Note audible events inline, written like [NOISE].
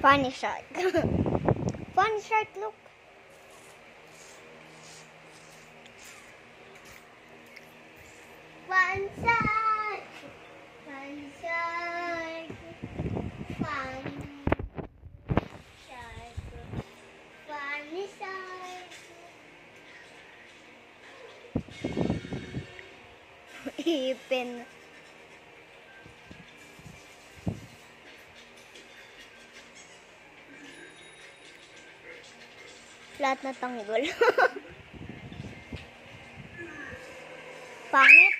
Funny shark. [LAUGHS] Funny shark, look. One shark, one shark, one shark, one shark. [LAUGHS] Lahat na tanggol. [LAUGHS] Pangit.